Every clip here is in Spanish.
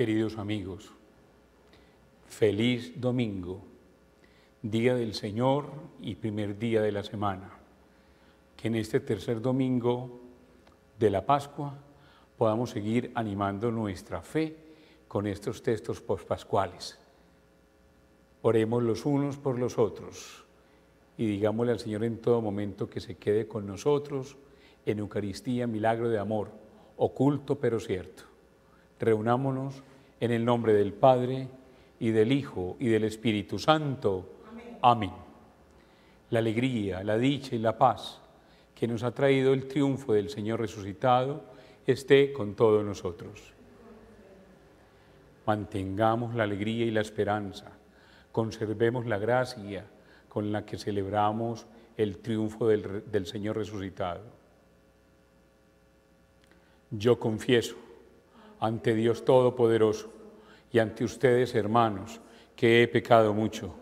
Queridos amigos, feliz domingo, día del Señor y primer día de la semana. Que en este tercer domingo de la Pascua podamos seguir animando nuestra fe con estos textos pospascuales. Oremos los unos por los otros y digámosle al Señor en todo momento que se quede con nosotros en Eucaristía, milagro de amor, oculto pero cierto. Reunámonos en el nombre del Padre y del Hijo y del Espíritu Santo. Amén. La alegría, la dicha y la paz que nos ha traído el triunfo del Señor resucitado esté con todos nosotros. Mantengamos la alegría y la esperanza, conservemos la gracia con la que celebramos el triunfo del, Señor resucitado. Yo confieso ante Dios Todopoderoso y ante ustedes, hermanos, que he pecado mucho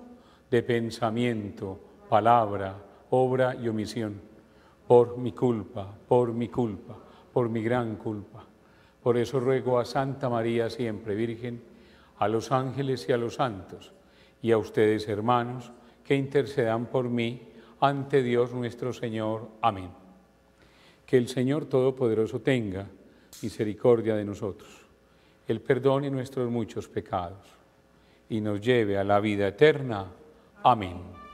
de pensamiento, palabra, obra y omisión, por mi culpa, por mi culpa, por mi gran culpa. Por eso ruego a Santa María siempre Virgen, a los ángeles y a los santos, y a ustedes, hermanos, que intercedan por mí ante Dios nuestro Señor. Amén. Que el Señor Todopoderoso tenga misericordia de nosotros, Él perdone nuestros muchos pecados y nos lleve a la vida eterna. Amén.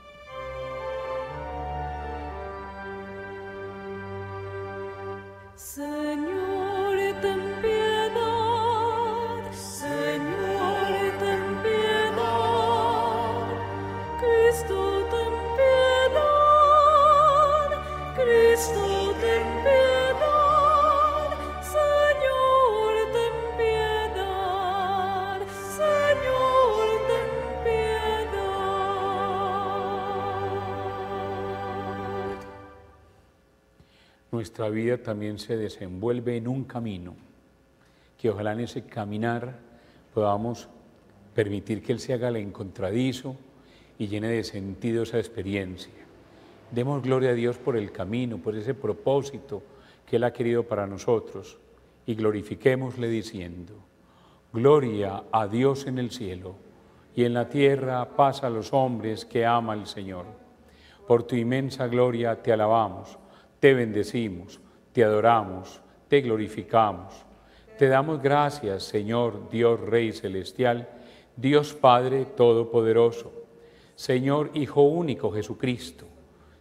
Nuestra vida también se desenvuelve en un camino, que ojalá en ese caminar podamos permitir que Él se haga el encontradizo y llene de sentido esa experiencia. Demos gloria a Dios por el camino, por ese propósito que Él ha querido para nosotros y glorifiquémosle diciendo, Gloria a Dios en el cielo y en la tierra paz a los hombres que ama el Señor. Por tu inmensa gloria te alabamos, te bendecimos, te adoramos, te glorificamos. Te damos gracias, Señor Dios Rey Celestial, Dios Padre Todopoderoso, Señor Hijo único Jesucristo,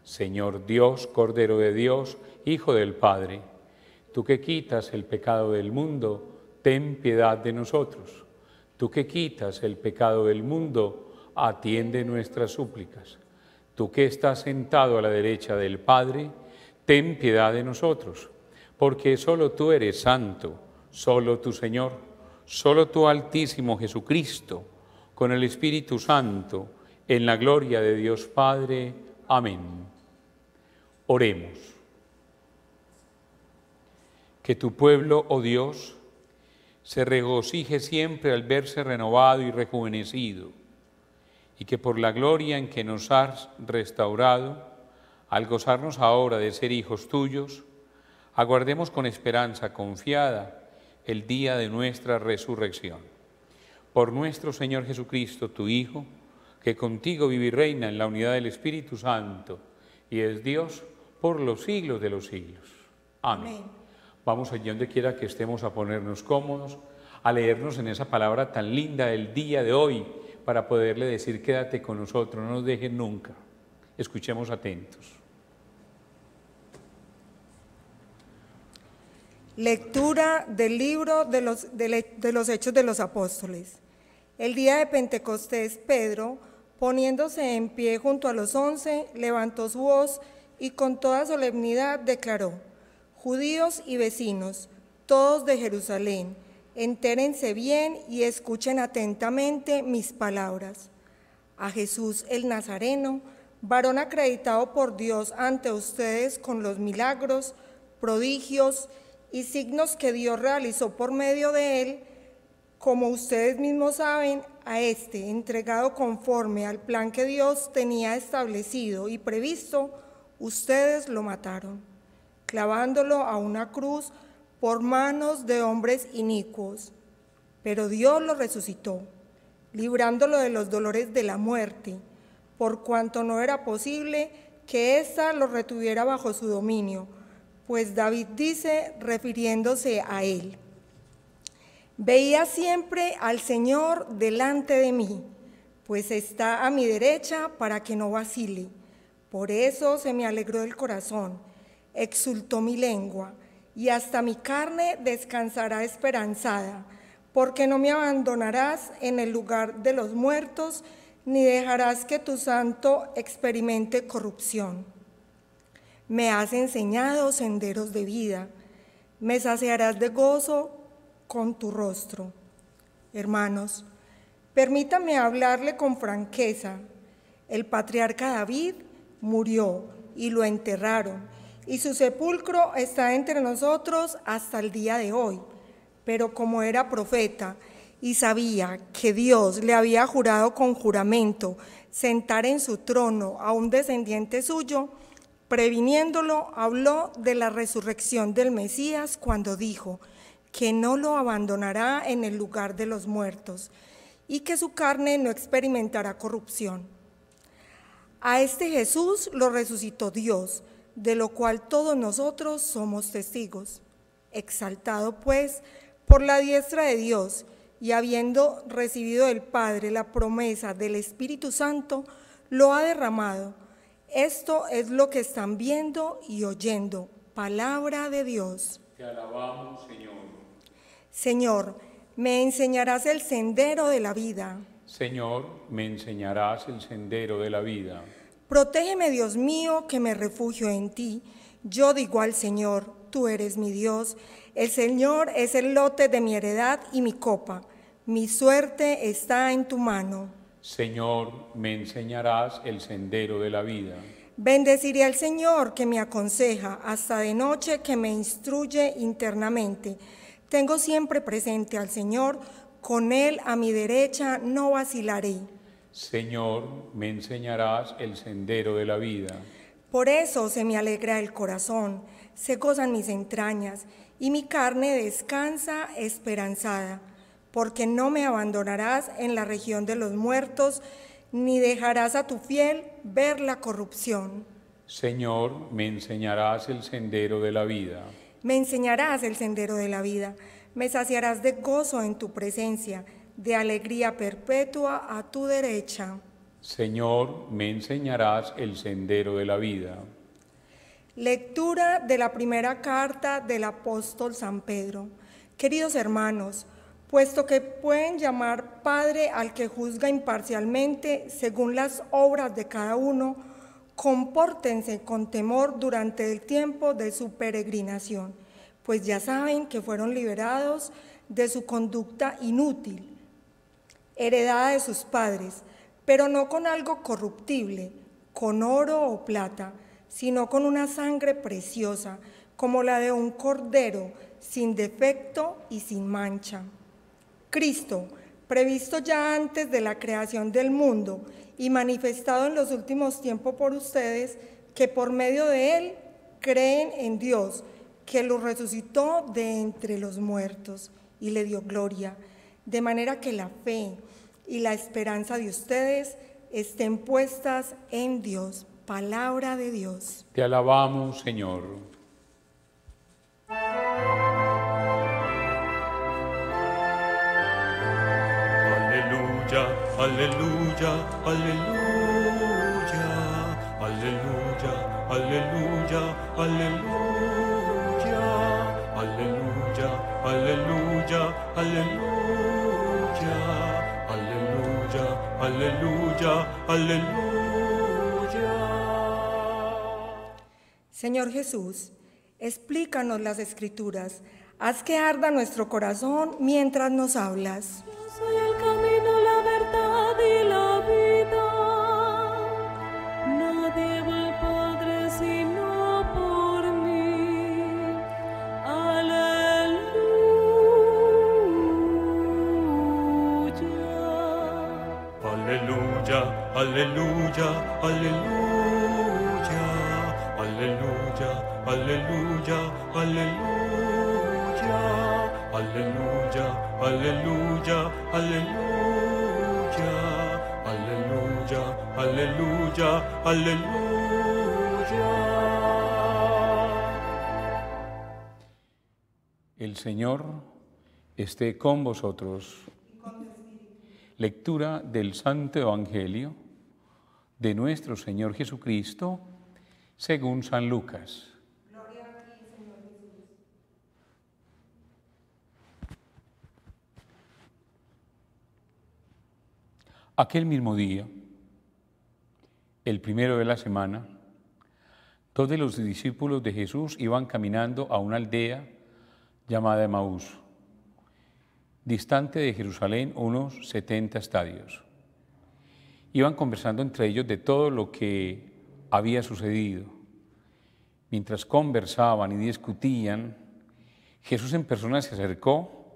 Señor Dios, Cordero de Dios, Hijo del Padre. Tú que quitas el pecado del mundo, ten piedad de nosotros. Tú que quitas el pecado del mundo, atiende nuestras súplicas. Tú que estás sentado a la derecha del Padre, ten piedad de nosotros, porque solo tú eres santo, solo tu Señor, solo tu Altísimo Jesucristo, con el Espíritu Santo, en la gloria de Dios Padre. Amén. Oremos. Que tu pueblo, oh Dios, se regocije siempre al verse renovado y rejuvenecido, y que por la gloria en que nos has restaurado, al gozarnos ahora de ser hijos tuyos, aguardemos con esperanza confiada el día de nuestra resurrección. Por nuestro Señor Jesucristo, tu Hijo, que contigo vive y reina en la unidad del Espíritu Santo, y es Dios por los siglos de los siglos. Amén. Vamos allí donde quiera que estemos a ponernos cómodos, a leernos en esa palabra tan linda del día de hoy, para poderle decir, quédate con nosotros, no nos dejes nunca. Escuchemos atentos. Lectura del libro de los, de los Hechos de los Apóstoles. El día de Pentecostés, Pedro, poniéndose en pie junto a los once, levantó su voz y con toda solemnidad declaró, Judíos y vecinos, todos de Jerusalén, entérense bien y escuchen atentamente mis palabras. A Jesús el Nazareno, varón acreditado por Dios ante ustedes con los milagros, prodigios signos que Dios realizó por medio de él, como ustedes mismos saben, a este, entregado conforme al plan que Dios tenía establecido y previsto, ustedes lo mataron, clavándolo a una cruz por manos de hombres inicuos. pero Dios lo resucitó, librándolo de los dolores de la muerte, por cuanto no era posible que ésta lo retuviera bajo su dominio, pues David dice, refiriéndose a él, veía siempre al Señor delante de mí, pues está a mi derecha para que no vacile. Por eso se me alegró el corazón, exultó mi lengua, y hasta mi carne descansará esperanzada, porque no me abandonarás en el lugar de los muertos, ni dejarás que tu santo experimente corrupción. Me has enseñado senderos de vida, me saciarás de gozo con tu rostro. Hermanos, permítame hablarle con franqueza. El patriarca David murió y lo enterraron, y su sepulcro está entre nosotros hasta el día de hoy. Pero como era profeta y sabía que Dios le había jurado con juramento sentar en su trono a un descendiente suyo, previniéndolo, habló de la resurrección del Mesías cuando dijo que no lo abandonará en el lugar de los muertos y que su carne no experimentará corrupción. A este Jesús lo resucitó Dios, de lo cual todos nosotros somos testigos. Exaltado pues por la diestra de Dios y habiendo recibido del Padre la promesa del Espíritu Santo, lo ha derramado. Esto es lo que están viendo y oyendo. Palabra de Dios. Te alabamos, Señor. Señor, me enseñarás el sendero de la vida. Señor, me enseñarás el sendero de la vida. Protégeme, Dios mío, que me refugio en ti. Yo digo al Señor, tú eres mi Dios. El Señor es el lote de mi heredad y mi copa. Mi suerte está en tu mano. Señor, me enseñarás el sendero de la vida. Bendeciré al Señor que me aconseja, hasta de noche que me instruye internamente. Tengo siempre presente al Señor, con Él a mi derecha no vacilaré. Señor, me enseñarás el sendero de la vida. Por eso se me alegra el corazón, se gozan mis entrañas, y mi carne descansa esperanzada, porque no me abandonarás en la región de los muertos, ni dejarás a tu fiel ver la corrupción. Señor, me enseñarás el sendero de la vida. Me enseñarás el sendero de la vida, me saciarás de gozo en tu presencia, de alegría perpetua a tu derecha. Señor, me enseñarás el sendero de la vida. Lectura de la primera carta del apóstol San Pedro. Queridos hermanos, puesto que pueden llamar Padre al que juzga imparcialmente según las obras de cada uno, compórtense con temor durante el tiempo de su peregrinación, pues ya saben que fueron liberados de su conducta inútil, heredada de sus padres, pero no con algo corruptible, con oro o plata, sino con una sangre preciosa, como la de un cordero, sin defecto y sin mancha. Cristo, previsto ya antes de la creación del mundo y manifestado en los últimos tiempos por ustedes, que por medio de él creen en Dios, que lo resucitó de entre los muertos y le dio gloria, de manera que la fe y la esperanza de ustedes estén puestas en Dios. Palabra de Dios. Te alabamos, Señor. Aleluya, aleluya, aleluya, aleluya, aleluya, aleluya, aleluya, aleluya, aleluya, aleluya, aleluya. Señor Jesús, explícanos las escrituras. Haz que arda nuestro corazón mientras nos hablas. Yo soy el la verdad y la vida, nadie va al Padre sino por mí. Aleluya, Aleluya, Aleluya, Aleluya, Aleluya, Aleluya, Aleluya, Aleluya, Aleluya, Aleluya aleluya, aleluya. El Señor esté con vosotros. Lectura del Santo Evangelio de nuestro Señor Jesucristo según San Lucas. Aquel mismo día, el primero de la semana, dos de los discípulos de Jesús iban caminando a una aldea llamada Emaús, distante de Jerusalén unos 70 estadios. Iban conversando entre ellos de todo lo que había sucedido. Mientras conversaban y discutían, Jesús en persona se acercó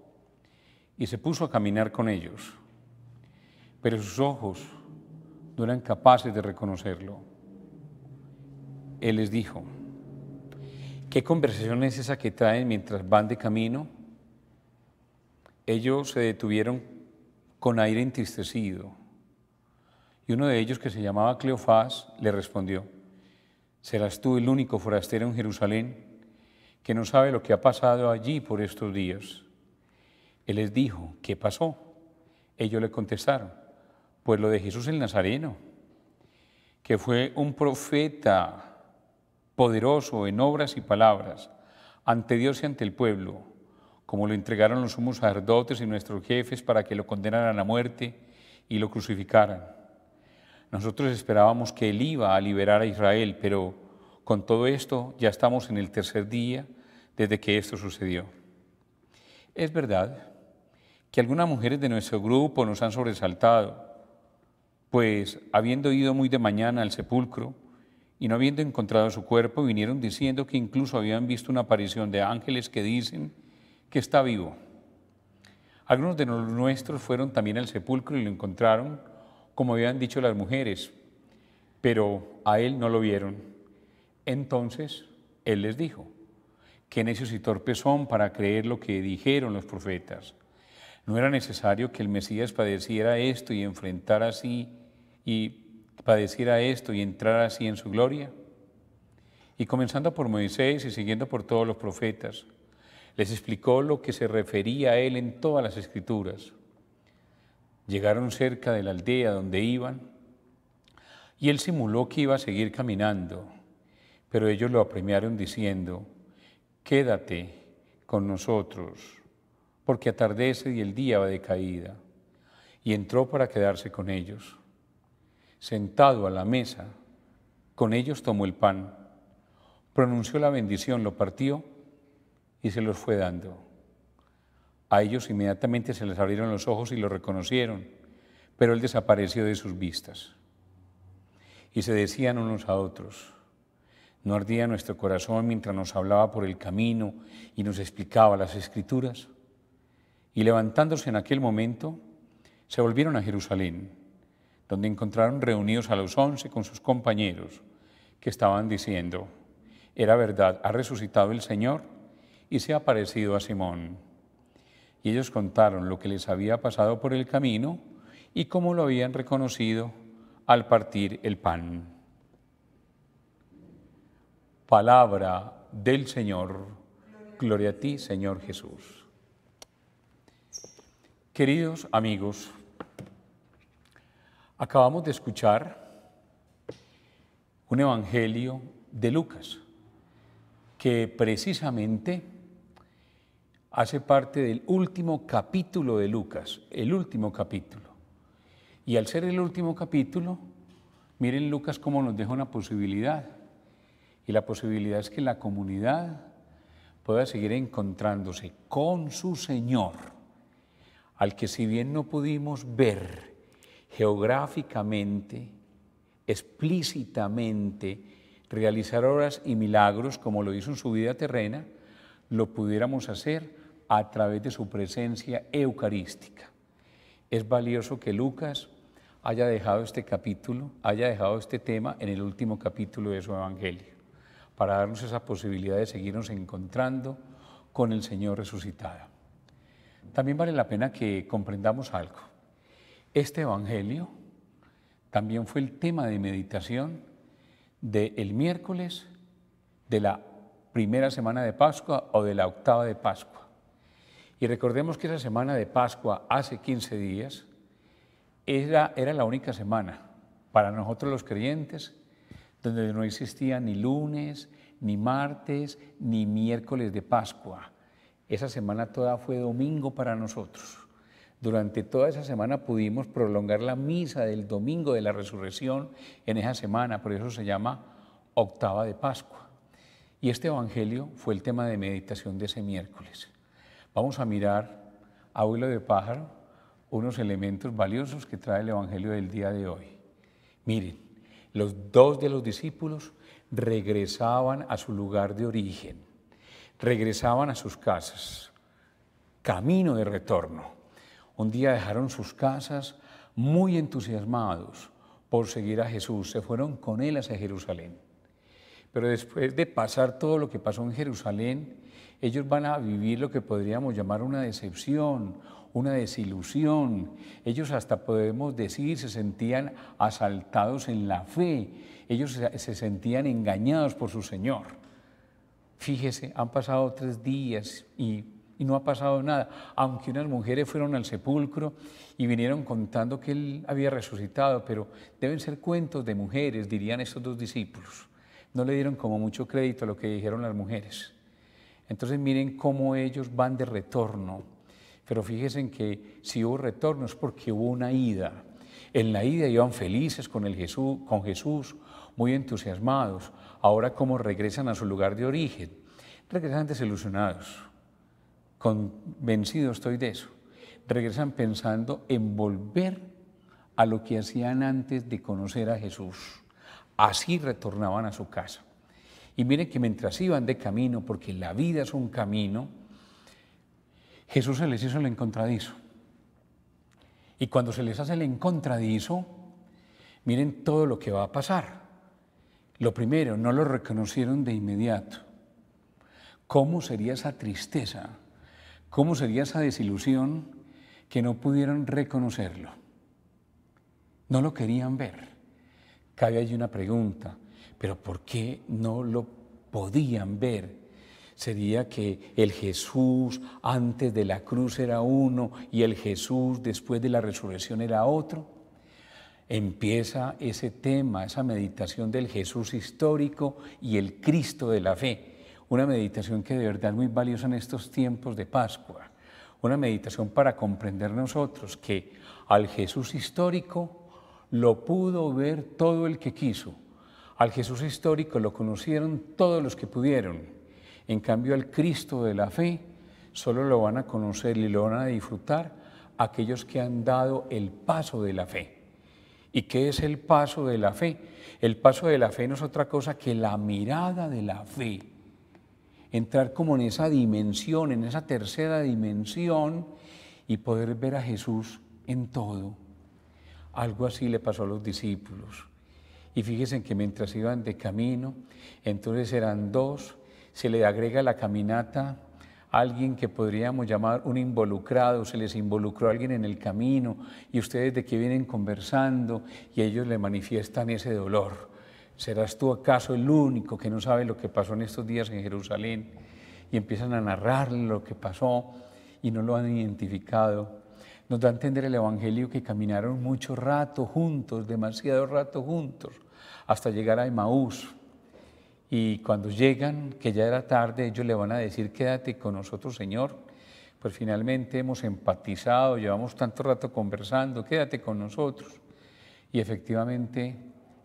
y se puso a caminar con ellos pero sus ojos no eran capaces de reconocerlo. Él les dijo, ¿qué conversación es esa que traen mientras van de camino? Ellos se detuvieron con aire entristecido y uno de ellos, que se llamaba Cleofás, le respondió, ¿serás tú el único forastero en Jerusalén que no sabe lo que ha pasado allí por estos días? Él les dijo, ¿qué pasó? Ellos le contestaron, pues lo de Jesús el Nazareno, que fue un profeta poderoso en obras y palabras ante Dios y ante el pueblo, como lo entregaron los sumos sacerdotes y nuestros jefes para que lo condenaran a muerte y lo crucificaran. Nosotros esperábamos que él iba a liberar a Israel, pero con todo esto ya estamos en el tercer día desde que esto sucedió. Es verdad que algunas mujeres de nuestro grupo nos han sobresaltado, pues habiendo ido muy de mañana al sepulcro y no habiendo encontrado su cuerpo, vinieron diciendo que incluso habían visto una aparición de ángeles que dicen que está vivo. Algunos de los nuestros fueron también al sepulcro y lo encontraron, como habían dicho las mujeres, pero a él no lo vieron. Entonces él les dijo, que necios y torpes son para creer lo que dijeron los profetas. No era necesario que el Mesías padeciera esto y enfrentara así y padeciera esto y entrar así en su gloria? Y comenzando por Moisés y siguiendo por todos los profetas, les explicó lo que se refería a él en todas las escrituras. Llegaron cerca de la aldea donde iban y él simuló que iba a seguir caminando, pero ellos lo apremiaron diciendo, quédate con nosotros, porque atardece y el día va de caída. Y entró para quedarse con ellos sentado a la mesa, con ellos tomó el pan, pronunció la bendición, lo partió y se los fue dando. A ellos inmediatamente se les abrieron los ojos y lo reconocieron, pero él desapareció de sus vistas. Y se decían unos a otros, ¿no ardía nuestro corazón mientras nos hablaba por el camino y nos explicaba las escrituras? Y levantándose en aquel momento, se volvieron a Jerusalén donde encontraron reunidos a los once con sus compañeros que estaban diciendo, era verdad, ha resucitado el Señor y se ha aparecido a Simón. Y ellos contaron lo que les había pasado por el camino y cómo lo habían reconocido al partir el pan. Palabra del Señor. Gloria a ti, Señor Jesús. Queridos amigos, Acabamos de escuchar un evangelio de Lucas que precisamente hace parte del último capítulo de Lucas, el último capítulo. Y al ser el último capítulo, miren Lucas cómo nos deja una posibilidad. Y la posibilidad es que la comunidad pueda seguir encontrándose con su Señor, al que si bien no pudimos ver, geográficamente, explícitamente, realizar obras y milagros como lo hizo en su vida terrena, lo pudiéramos hacer a través de su presencia eucarística. Es valioso que Lucas haya dejado este capítulo, haya dejado este tema en el último capítulo de su Evangelio, para darnos esa posibilidad de seguirnos encontrando con el Señor resucitado. también vale la pena que comprendamos algo. Este Evangelio también fue el tema de meditación del miércoles de la primera semana de Pascua o de la octava de Pascua. Y recordemos que esa semana de Pascua, hace 15 días, era, era la única semana para nosotros los creyentes donde no existía ni lunes, ni martes, ni miércoles de Pascua. Esa semana toda fue domingo para nosotros. Durante toda esa semana pudimos prolongar la misa del domingo de la resurrección en esa semana, por eso se llama octava de Pascua. Y este Evangelio fue el tema de meditación de ese miércoles. Vamos a mirar, abuelo de pájaro, unos elementos valiosos que trae el Evangelio del día de hoy. Miren, los dos de los discípulos regresaban a su lugar de origen, regresaban a sus casas, camino de retorno. Un día dejaron sus casas muy entusiasmados por seguir a Jesús, se fueron con él hacia Jerusalén. Pero después de pasar todo lo que pasó en Jerusalén, ellos van a vivir lo que podríamos llamar una decepción, una desilusión. Ellos hasta podemos decir se sentían asaltados en la fe, ellos se, sentían engañados por su Señor. Fíjese, han pasado tres días y, y no ha pasado nada, aunque unas mujeres fueron al sepulcro y vinieron contando que Él había resucitado, pero deben ser cuentos de mujeres, dirían estos dos discípulos. No le dieron como mucho crédito a lo que dijeron las mujeres. Entonces miren cómo ellos van de retorno pero fíjense que si hubo retorno es porque hubo una ida. En la ida iban felices con, el Jesús, con Jesús, muy entusiasmados. Ahora, ¿cómo regresan a su lugar de origen? Regresan desilusionados, convencido estoy de eso. Regresan pensando en volver a lo que hacían antes de conocer a Jesús. Así retornaban a su casa. Y miren que mientras iban de camino, porque la vida es un camino, Jesús se les hizo el encontradizo. Y cuando se les hace el encontradizo, miren todo lo que va a pasar. Lo primero, no lo reconocieron de inmediato. ¿Cómo sería esa tristeza? ¿Cómo sería esa desilusión que no pudieron reconocerlo? No lo querían ver. Cabe allí una pregunta, pero ¿por qué no lo podían ver? sería que el Jesús antes de la cruz era uno y el Jesús después de la resurrección era otro. Empieza ese tema, esa meditación del Jesús histórico y el Cristo de la fe. Una meditación que de verdad es muy valiosa en estos tiempos de Pascua. Una meditación para comprender nosotros que al Jesús histórico lo pudo ver todo el que quiso. Al Jesús histórico lo conocieron todos los que pudieron en cambio, al Cristo de la fe solo lo van a conocer y lo van a disfrutar aquellos que han dado el paso de la fe. ¿Y qué es el paso de la fe? El paso de la fe no es otra cosa que la mirada de la fe. Entrar como en esa dimensión, en esa tercera dimensión y poder ver a Jesús en todo. Algo así le pasó a los discípulos. Y fíjense que mientras iban de camino, entonces eran dos, se le agrega la caminata alguien que podríamos llamar un involucrado, se les involucró alguien en el camino y ustedes de qué vienen conversando y ellos le manifiestan ese dolor. ¿Serás tú acaso el único que no sabe lo que pasó en estos días en Jerusalén? Y empiezan a narrar lo que pasó y no lo han identificado. Nos da a entender el Evangelio que caminaron mucho rato juntos, demasiado rato juntos, hasta llegar a Emaús, y cuando llegan, que ya era tarde, ellos le van a decir, quédate con nosotros, Señor. Pues finalmente hemos empatizado, llevamos tanto rato conversando, quédate con nosotros. Y efectivamente,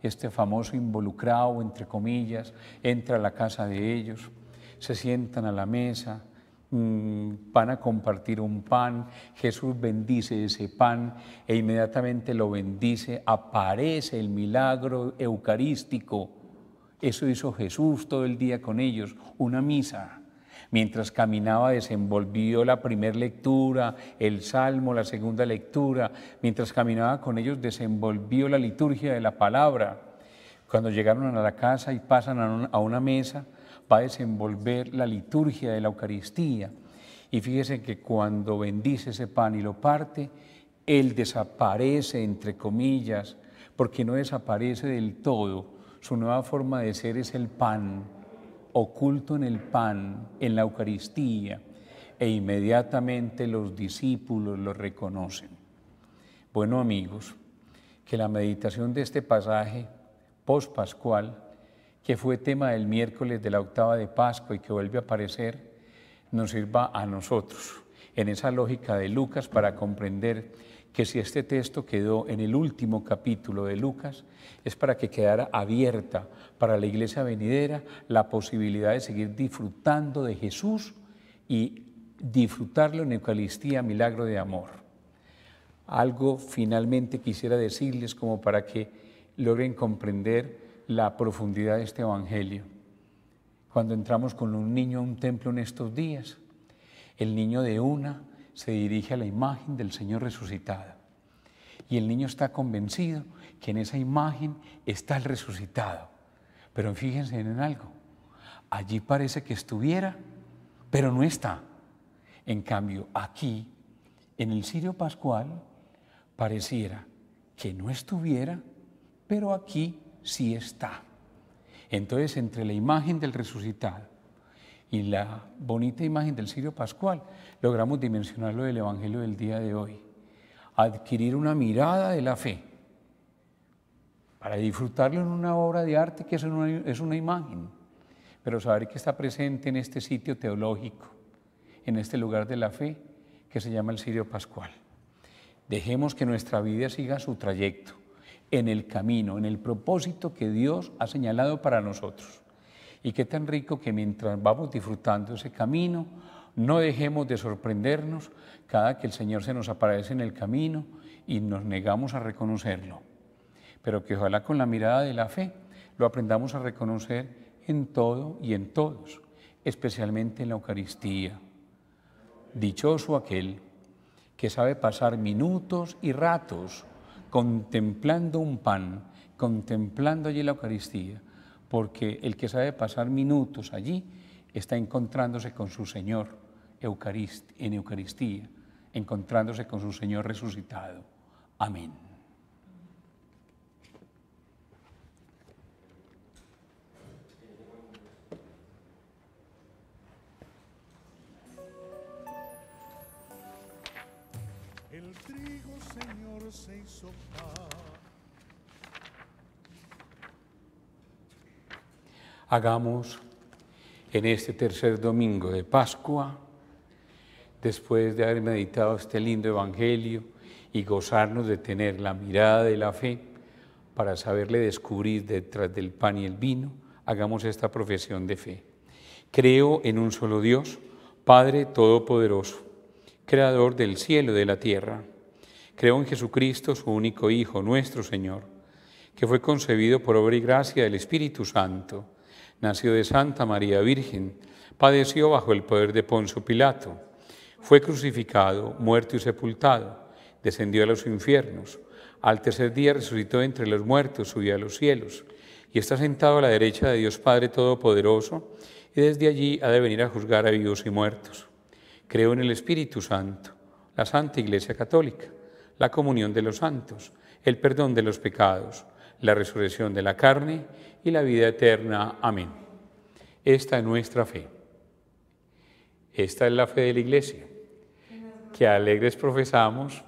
este famoso involucrado, entre comillas, entra a la casa de ellos, se sientan a la mesa, mm, van a compartir un pan, Jesús bendice ese pan e inmediatamente lo bendice, aparece el milagro eucarístico eso hizo Jesús todo el día con ellos, una misa. Mientras caminaba desenvolvió la primera lectura, el salmo, la segunda lectura. Mientras caminaba con ellos desenvolvió la liturgia de la palabra. Cuando llegaron a la casa y pasan a una mesa, va a desenvolver la liturgia de la Eucaristía. Y fíjese que cuando bendice ese pan y lo parte, Él desaparece, entre comillas, porque no desaparece del todo. Su nueva forma de ser es el pan, oculto en el pan, en la Eucaristía, e inmediatamente los discípulos lo reconocen. Bueno amigos, que la meditación de este pasaje post-pascual, que fue tema del miércoles de la octava de Pascua y que vuelve a aparecer, nos sirva a nosotros en esa lógica de Lucas para comprender que si este texto quedó en el último capítulo de Lucas, es para que quedara abierta para la iglesia venidera la posibilidad de seguir disfrutando de Jesús y disfrutarlo en Eucaristía, milagro de amor. Algo finalmente quisiera decirles como para que logren comprender la profundidad de este Evangelio. Cuando entramos con un niño a un templo en estos días, el niño de una se dirige a la imagen del Señor resucitado. Y el niño está convencido que en esa imagen está el resucitado. Pero fíjense en algo, allí parece que estuviera, pero no está. En cambio, aquí, en el Sirio Pascual, pareciera que no estuviera, pero aquí sí está. Entonces, entre la imagen del resucitado y la bonita imagen del Sirio Pascual, logramos dimensionarlo del Evangelio del día de hoy. Adquirir una mirada de la fe para disfrutarlo en una obra de arte que es una, es una imagen, pero saber que está presente en este sitio teológico, en este lugar de la fe que se llama el Sirio Pascual. Dejemos que nuestra vida siga su trayecto en el camino, en el propósito que Dios ha señalado para nosotros. Y qué tan rico que mientras vamos disfrutando ese camino, no dejemos de sorprendernos cada que el Señor se nos aparece en el camino y nos negamos a reconocerlo. Pero que ojalá con la mirada de la fe lo aprendamos a reconocer en todo y en todos, especialmente en la Eucaristía. Dichoso aquel que sabe pasar minutos y ratos contemplando un pan, contemplando allí la Eucaristía, porque el que sabe pasar minutos allí está encontrándose con su Señor en Eucaristía, encontrándose con su Señor resucitado. Amén. El trigo, Señor, se hizo pan. Hagamos en este tercer domingo de Pascua, después de haber meditado este lindo Evangelio y gozarnos de tener la mirada de la fe para saberle descubrir detrás del pan y el vino, hagamos esta profesión de fe. Creo en un solo Dios, Padre Todopoderoso, Creador del cielo y de la tierra. Creo en Jesucristo, su único Hijo, nuestro Señor, que fue concebido por obra y gracia del Espíritu Santo, nació de Santa María Virgen, padeció bajo el poder de Poncio Pilato, fue crucificado, muerto y sepultado, descendió a los infiernos, al tercer día resucitó entre los muertos, subió a los cielos, y está sentado a la derecha de Dios Padre Todopoderoso, y desde allí ha de venir a juzgar a vivos y muertos. Creo en el Espíritu Santo, la Santa Iglesia Católica, la comunión de los santos, el perdón de los pecados, la resurrección de la carne y la vida eterna. Amén. Esta es nuestra fe. Esta es la fe de la Iglesia, que alegres profesamos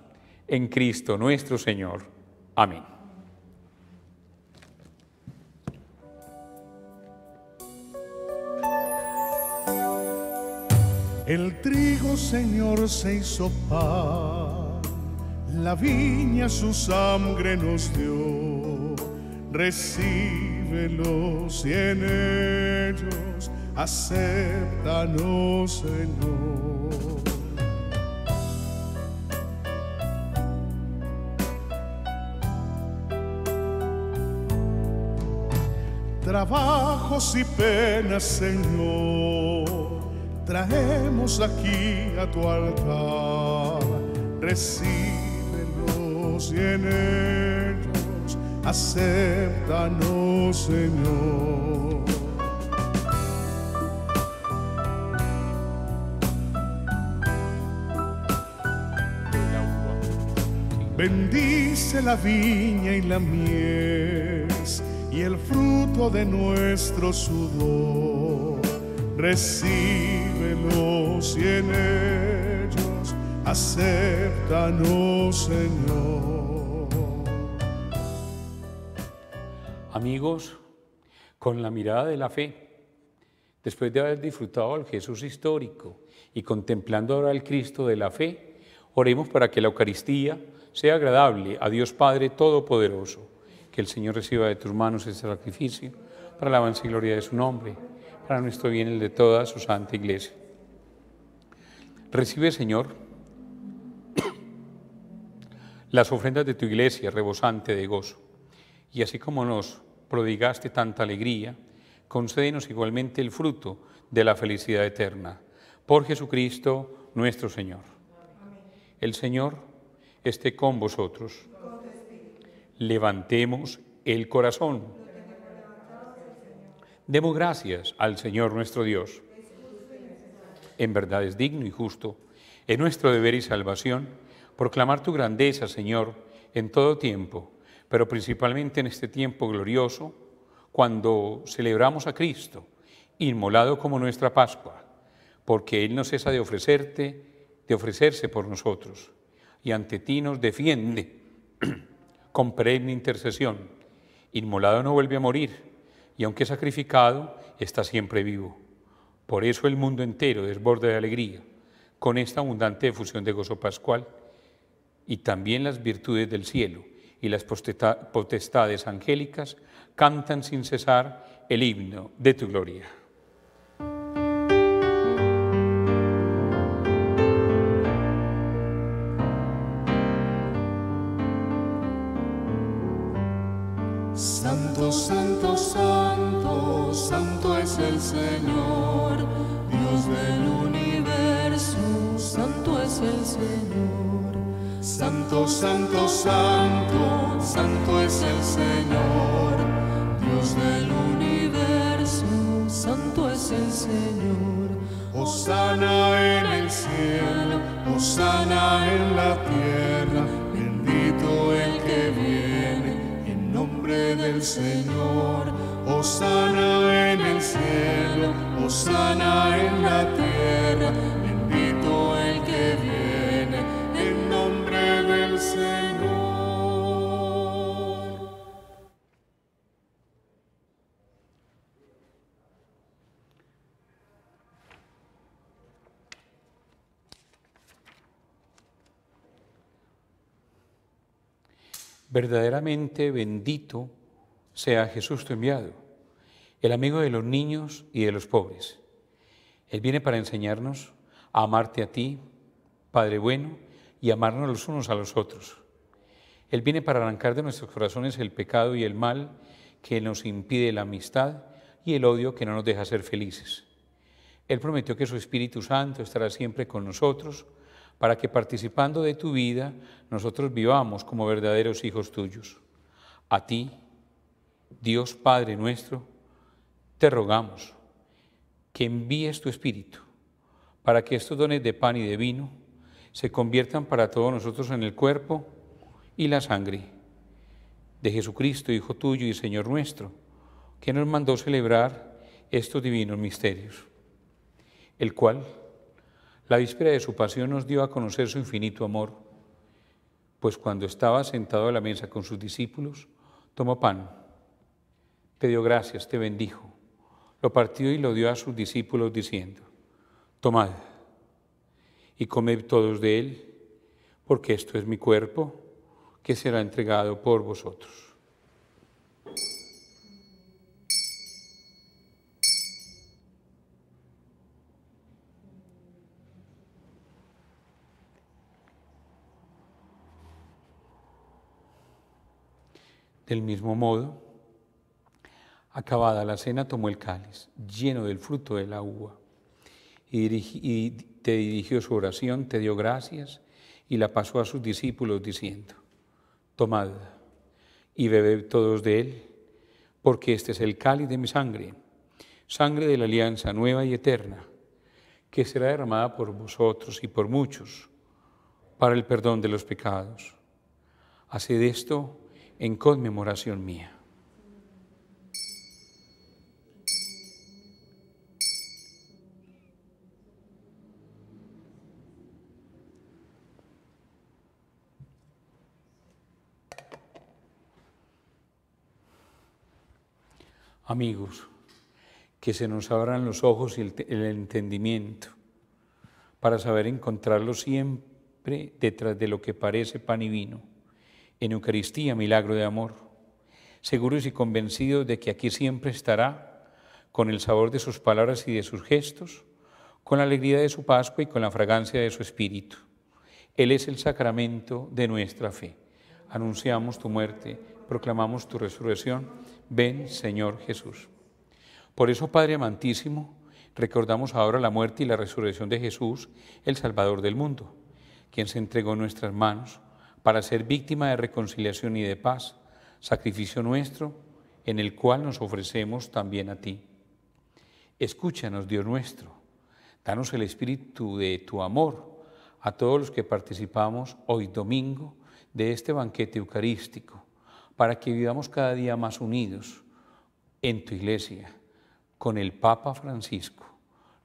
en Cristo nuestro Señor. Amén. El trigo, Señor, se hizo pan, la viña su sangre nos dio. Recíbelos y en ellos acéptanos, Señor. Trabajos y penas, Señor, traemos aquí a tu altar. Recíbelos y en ellos acéptanos Señor. Bendice la viña y la mies y el fruto de nuestro sudor. Recíbelos y en ellos acéptanos, Señor. Amigos, con la mirada de la fe, después de haber disfrutado al Jesús histórico y contemplando ahora al Cristo de la fe, oremos para que la Eucaristía sea agradable a Dios Padre Todopoderoso, que el Señor reciba de tus manos este sacrificio para la alabanza y gloria de su nombre, para nuestro bien y el de toda su santa iglesia. Recibe, Señor, las ofrendas de tu iglesia rebosante de gozo, y así como nos prodigaste tanta alegría, concédenos igualmente el fruto de la felicidad eterna. Por Jesucristo nuestro Señor. El Señor esté con vosotros. Levantemos el corazón. Demos gracias al Señor nuestro Dios. En verdad es digno y justo, es nuestro deber y salvación, proclamar tu grandeza, Señor, en todo tiempo, pero principalmente en este tiempo glorioso, cuando celebramos a Cristo, inmolado como nuestra Pascua, porque Él no cesa de ofrecerte, de ofrecerse por nosotros, y ante ti nos defiende con perenne intercesión. Inmolado no vuelve a morir, y aunque sacrificado, está siempre vivo. Por eso el mundo entero desborda de alegría, con esta abundante efusión de gozo pascual, y también las virtudes del cielo y las potestades angélicas cantan sin cesar el himno de tu gloria. Santo, santo, santo, santo es el Señor, Dios del universo, santo es el Señor. Santo, santo, santo, Señor, Dios del universo, santo es el Señor. Hosana en el cielo, Hosana en la tierra, bendito el que viene en nombre del Señor. Hosana en el cielo, Hosana en la tierra, Verdaderamente bendito sea Jesús tu enviado, el amigo de los niños y de los pobres. Él viene para enseñarnos a amarte a ti, Padre bueno, y amarnos los unos a los otros. Él viene para arrancar de nuestros corazones el pecado y el mal que nos impide la amistad y el odio que no nos deja ser felices. Él prometió que su Espíritu Santo estará siempre con nosotros para que participando de tu vida nosotros vivamos como verdaderos hijos tuyos. A ti, Dios Padre nuestro, te rogamos que envíes tu Espíritu para que estos dones de pan y de vino se conviertan para todos nosotros en el cuerpo y la sangre de Jesucristo, Hijo tuyo y Señor nuestro, que nos mandó celebrar estos divinos misterios, el cual, la víspera de su pasión, nos dio a conocer su infinito amor, pues cuando estaba sentado a la mesa con sus discípulos, tomó pan, te dio gracias, te bendijo, lo partió y lo dio a sus discípulos diciendo, tomad y comed todos de él, porque esto es mi cuerpo que será entregado por vosotros. Del mismo modo, acabada la cena, tomó el cáliz, lleno del fruto de la uva, y, y te dirigió su oración, te dio gracias, y la pasó a sus discípulos diciendo, tomad y bebed todos de él, porque este es el cáliz de mi sangre, sangre de la alianza nueva y eterna, que será derramada por vosotros y por muchos para el perdón de los pecados. Haced esto en conmemoración mía. Amigos, que se nos abran los ojos y el, entendimiento para saber encontrarlo siempre detrás de lo que parece pan y vino en Eucaristía, milagro de amor, seguros y convencidos de que aquí siempre estará, con el sabor de sus palabras y de sus gestos, con la alegría de su Pascua y con la fragancia de su Espíritu. Él es el sacramento de nuestra fe. Anunciamos tu muerte, proclamamos tu resurrección. Ven, Señor Jesús. Por eso, Padre amantísimo, recordamos ahora la muerte y la resurrección de Jesús, el Salvador del mundo, quien se entregó en nuestras manos para ser víctima de reconciliación y de paz, sacrificio nuestro en el cual nos ofrecemos también a ti. Escúchanos, Dios nuestro, danos el espíritu de tu amor a todos los que participamos hoy domingo de este banquete eucarístico, para que vivamos cada día más unidos en tu iglesia, con el Papa Francisco,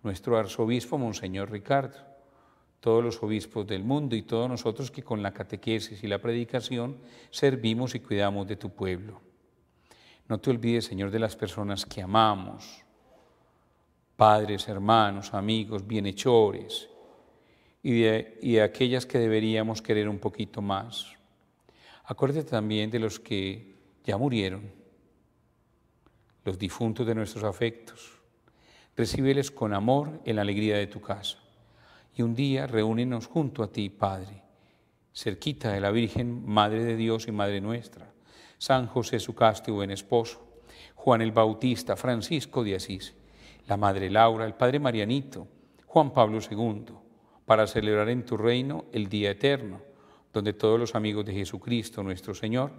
nuestro arzobispo Monseñor Ricardo todos los obispos del mundo y todos nosotros que con la catequesis y la predicación servimos y cuidamos de tu pueblo. No te olvides, Señor, de las personas que amamos, padres, hermanos, amigos, bienhechores, y de, aquellas que deberíamos querer un poquito más. Acuérdate también de los que ya murieron, los difuntos de nuestros afectos. Recíbeles con amor en la alegría de tu casa y un día reúnenos junto a ti, Padre, cerquita de la Virgen, Madre de Dios y Madre nuestra, San José su casto y buen esposo, Juan el Bautista, Francisco de Asís, la Madre Laura, el Padre Marianito, Juan Pablo II, para celebrar en tu reino el día eterno, donde todos los amigos de Jesucristo nuestro Señor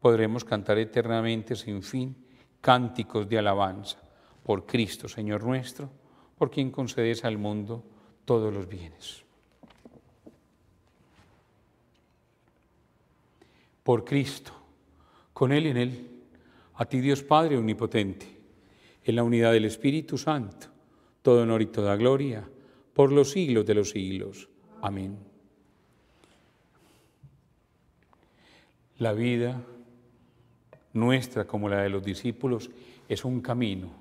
podremos cantar eternamente sin fin cánticos de alabanza por Cristo Señor nuestro, por quien concedes al mundo todos los bienes. Por Cristo, con Él en Él, a ti Dios Padre Omnipotente, en la unidad del Espíritu Santo, todo honor y toda gloria, por los siglos de los siglos. Amén. La vida nuestra como la de los discípulos es un camino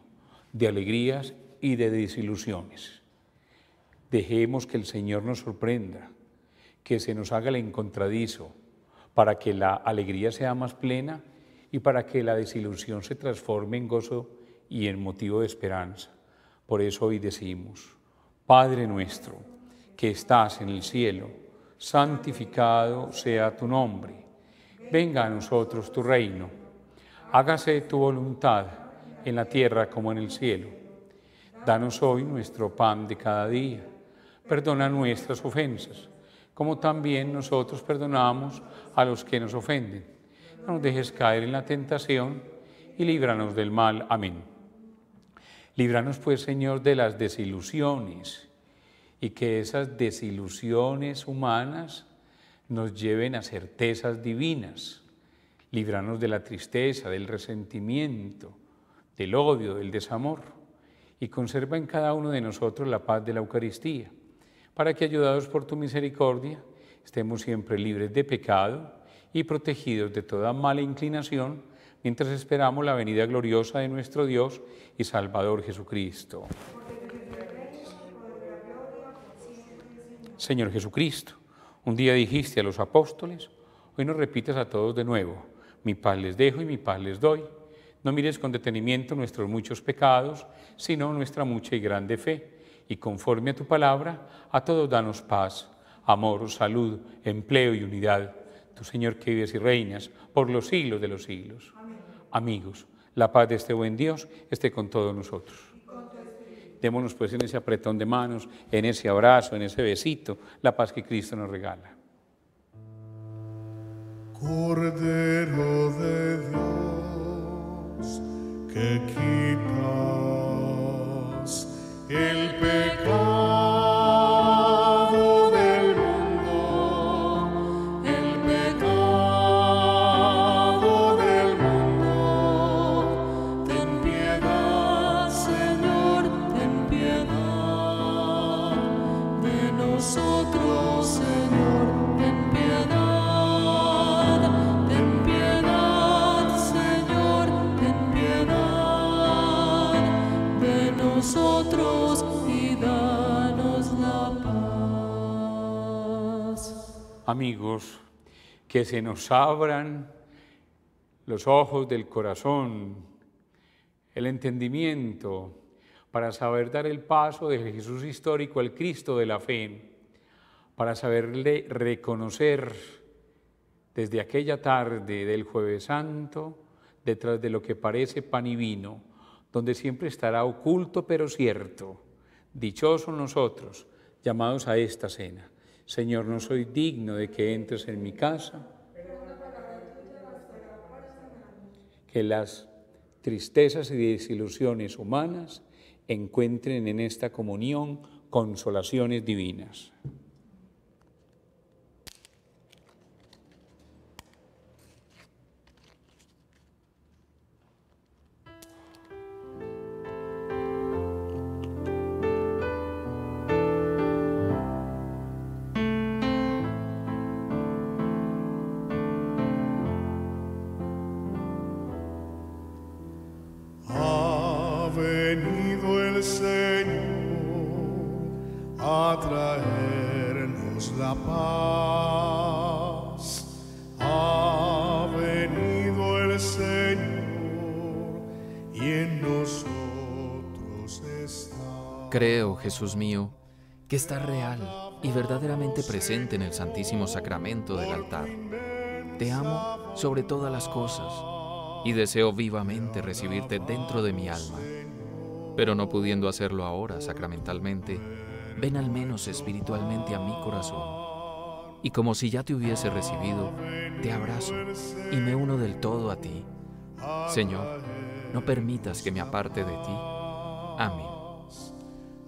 de alegrías y de desilusiones. Dejemos que el Señor nos sorprenda, que se nos haga el encontradizo, para que la alegría sea más plena y para que la desilusión se transforme en gozo y en motivo de esperanza. Por eso hoy decimos, Padre nuestro, que estás en el cielo, santificado sea tu nombre, venga a nosotros tu reino, hágase tu voluntad en la tierra como en el cielo. Danos hoy nuestro pan de cada día perdona nuestras ofensas, como también nosotros perdonamos a los que nos ofenden. No nos dejes caer en la tentación y líbranos del mal. Amén. Líbranos pues, Señor, de las desilusiones y que esas desilusiones humanas nos lleven a certezas divinas. Líbranos de la tristeza, del resentimiento, del odio, del desamor y conserva en cada uno de nosotros la paz de la Eucaristía para que, ayudados por tu misericordia, estemos siempre libres de pecado y protegidos de toda mala inclinación, mientras esperamos la venida gloriosa de nuestro Dios y Salvador Jesucristo. Señor Jesucristo, un día dijiste a los apóstoles, hoy nos repites a todos de nuevo, mi paz les dejo y mi paz les doy. No mires con detenimiento nuestros muchos pecados, sino nuestra mucha y grande fe y conforme a tu palabra, a todos danos paz, amor, salud, empleo y unidad. Tu Señor que vives y reinas por los siglos de los siglos. Amigos, la paz de este buen Dios esté con todos nosotros. Démonos pues en ese apretón de manos, en ese abrazo, en ese besito, la paz que Cristo nos regala. Cordero de Dios, que quita el pecado. Amigos, que se nos abran los ojos del corazón, el entendimiento, para saber dar el paso de Jesús histórico al Cristo de la fe, para saberle reconocer desde aquella tarde del jueves santo, detrás de lo que parece pan y vino, donde siempre estará oculto pero cierto. Dichosos nosotros, llamados a esta cena. Señor, no soy digno de que entres en mi casa, que las tristezas y desilusiones humanas encuentren en esta comunión consolaciones divinas. Está. Creo, Jesús mío, que estás real y verdaderamente presente en el Santísimo Sacramento del altar. Te amo sobre todas las cosas y deseo vivamente recibirte dentro de mi alma. Pero no pudiendo hacerlo ahora sacramentalmente, ven al menos espiritualmente a mi corazón. Y como si ya te hubiese recibido, te abrazo y me uno del todo a ti. Señor, no permitas que me aparte de ti. Amén.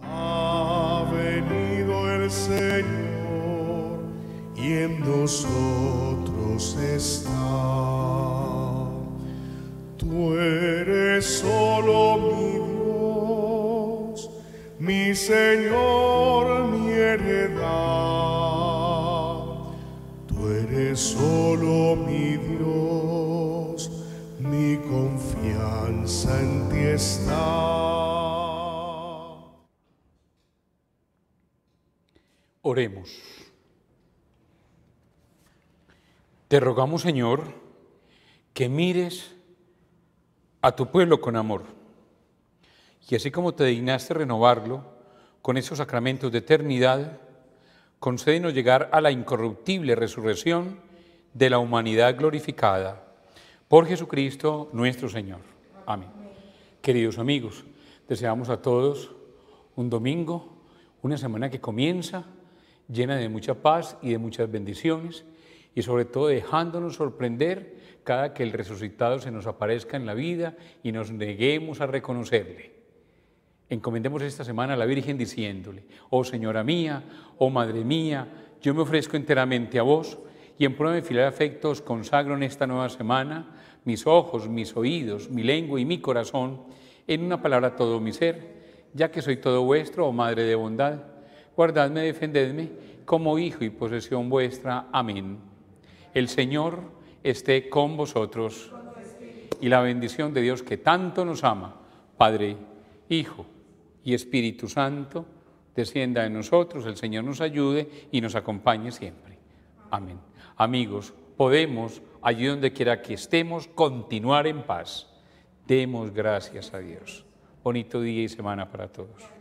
Ha venido el Señor y en nosotros está. Tú eres solo mi Dios, mi Señor, mi heredad. Tú eres solo mi Dios, confianza en ti está. Oremos. Te rogamos, Señor, que mires a tu pueblo con amor. Y así como te dignaste renovarlo con esos sacramentos de eternidad, concédenos llegar a la incorruptible resurrección de la humanidad glorificada. Por Jesucristo nuestro Señor. Amén. Queridos amigos, deseamos a todos un domingo, una semana que comienza llena de mucha paz y de muchas bendiciones y sobre todo dejándonos sorprender cada que el resucitado se nos aparezca en la vida y nos neguemos a reconocerle. Encomendemos esta semana a la Virgen diciéndole, oh Señora mía, oh Madre mía, yo me ofrezco enteramente a vos y en prueba de fiel afecto os consagro en esta nueva semana mis ojos, mis oídos, mi lengua y mi corazón, en una palabra todo mi ser, ya que soy todo vuestro, oh Madre de bondad, guardadme, defendedme como hijo y posesión vuestra. Amén. El Señor esté con vosotros y la bendición de Dios que tanto nos ama, Padre, Hijo y Espíritu Santo, descienda en nosotros, el Señor nos ayude y nos acompañe siempre. Amén. Amigos, podemos, allí donde quiera que estemos, continuar en paz. Demos gracias a Dios. Bonito día y semana para todos.